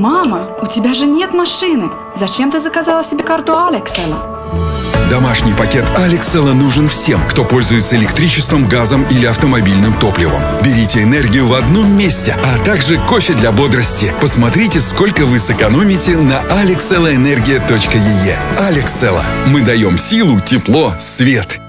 Мама, у тебя же нет машины. Зачем ты заказала себе карту Алексела? Домашний пакет Алексела нужен всем, кто пользуется электричеством, газом или автомобильным топливом. Берите энергию в одном месте, а также кофе для бодрости. Посмотрите, сколько вы сэкономите на alexelaenergia.ee. Алексела. Мы даем силу, тепло, свет.